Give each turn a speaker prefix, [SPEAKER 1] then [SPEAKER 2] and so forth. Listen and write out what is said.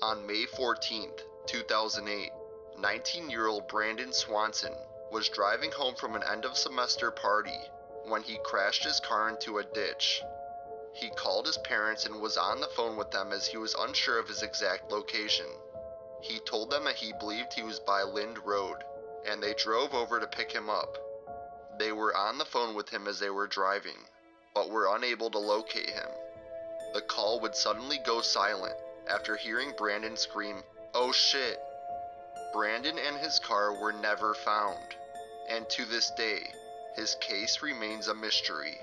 [SPEAKER 1] On May 14, 2008, 19 year old Brandon Swanson was driving home from an end of semester party when he crashed his car into a ditch. He called his parents and was on the phone with them as he was unsure of his exact location. He told them that he believed he was by Lynd Road, and they drove over to pick him up. They were on the phone with him as they were driving, but were unable to locate him. The call would suddenly go silent after hearing Brandon scream, Oh shit! Brandon and his car were never found, and to this day, his case remains a mystery.